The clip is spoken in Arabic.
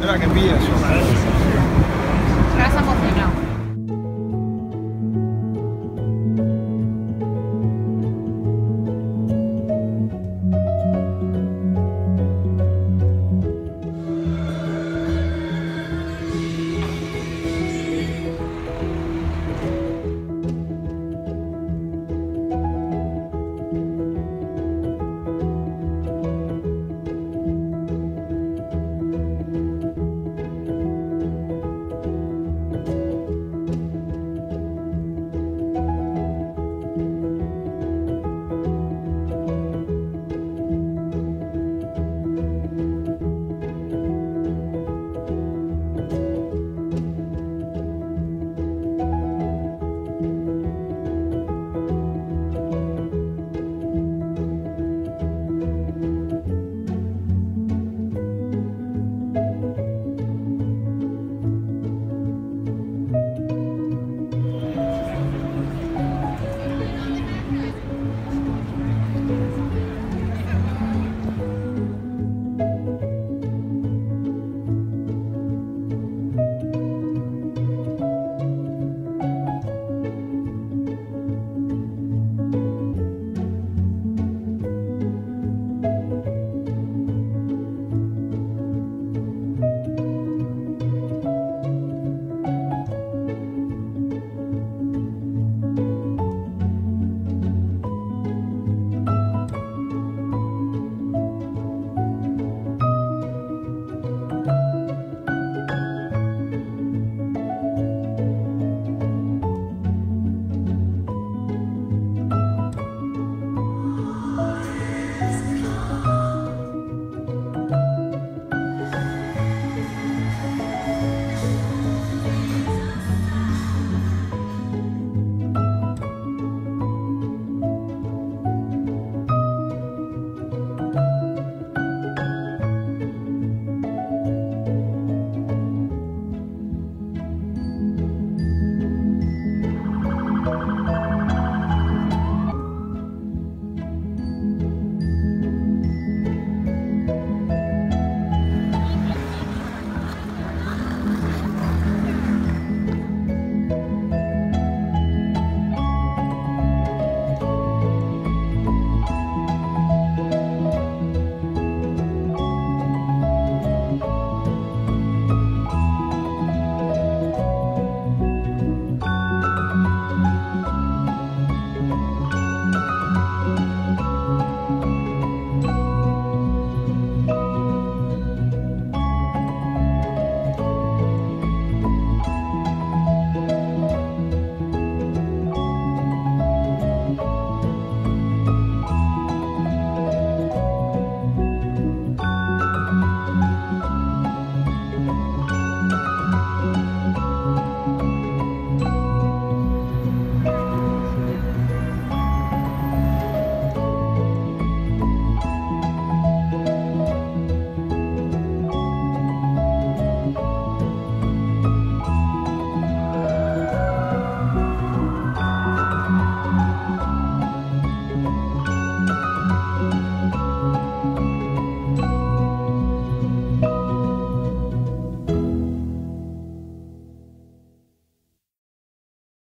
نلعب جنبيه